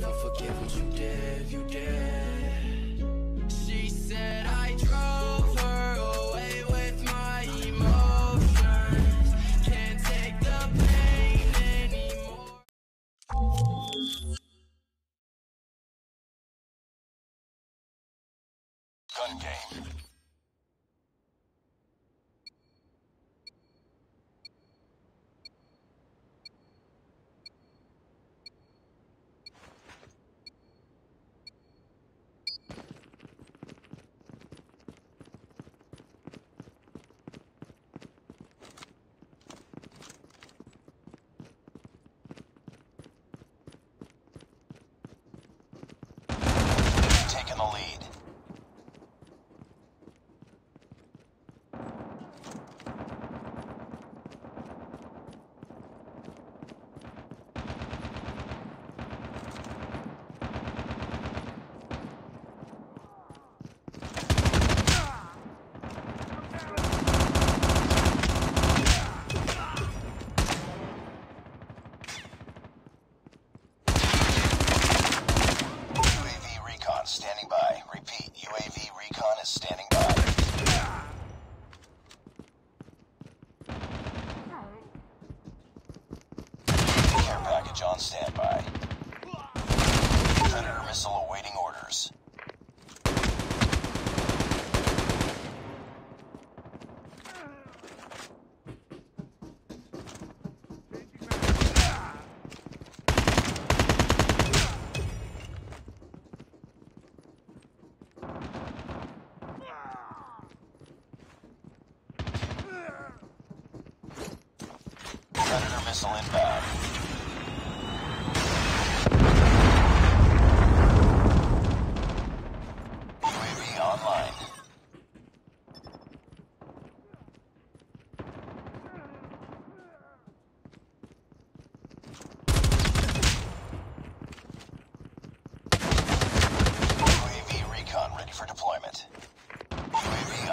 never forget what you did, you did. She said I drove her away with my emotions. Can't take the pain anymore. Gun game. Taking is standing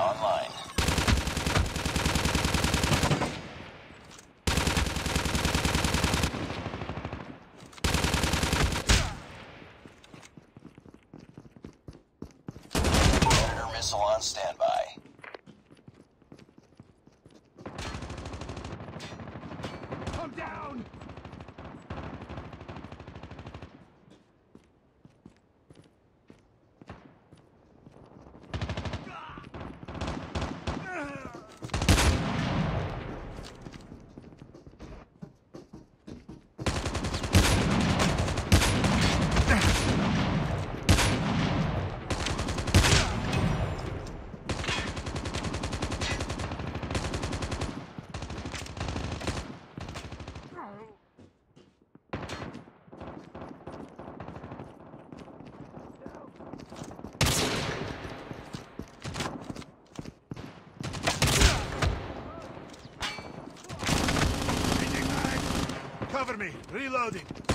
online. Me. Reloading.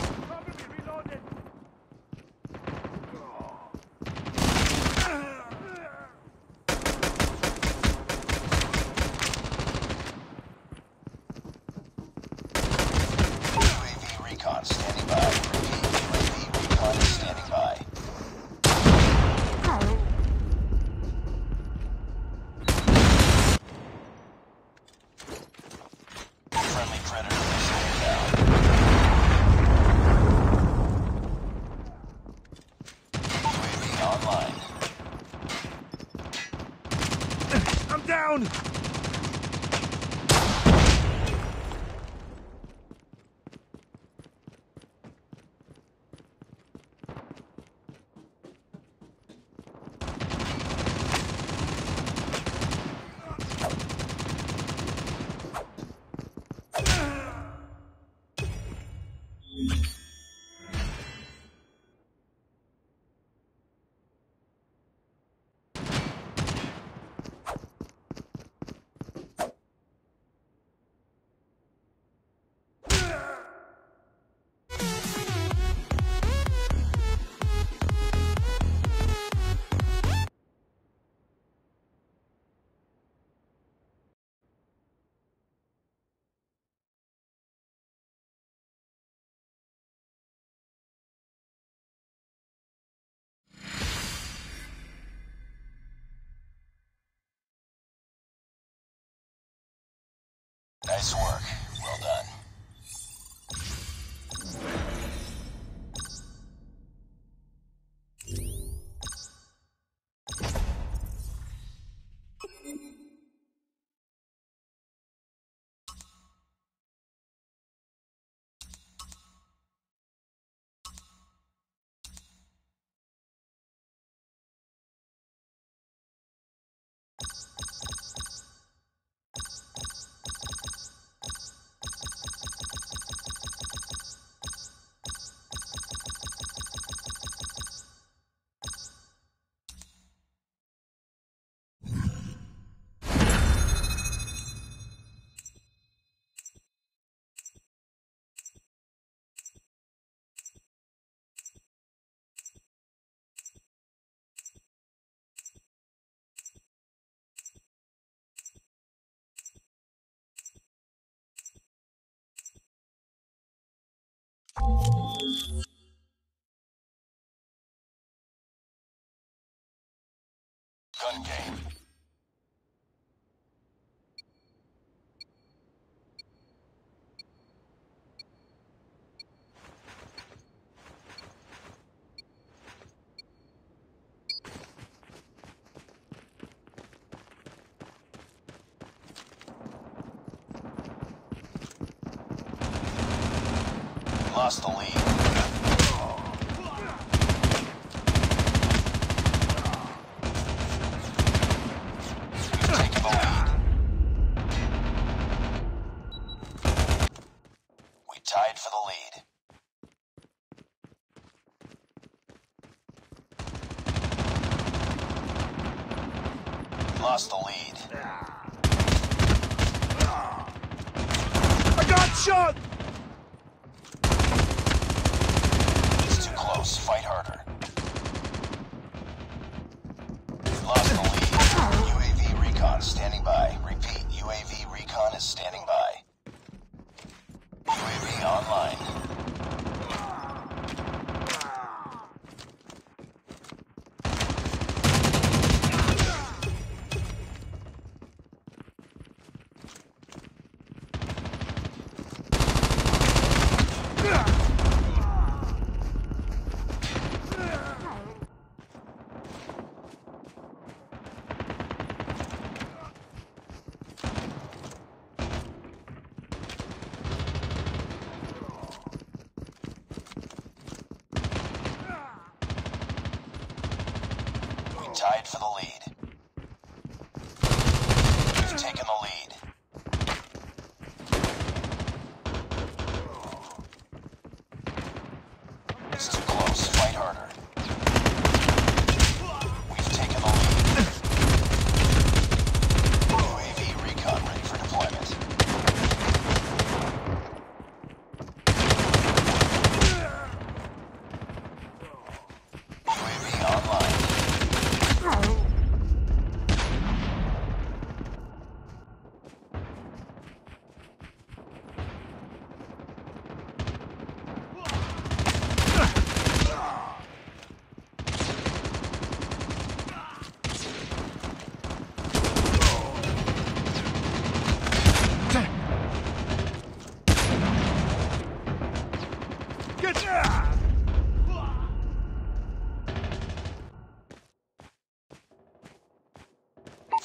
down! Nice work. gun game. Lost the lead. lost the lead. I got shot! tied for the lead.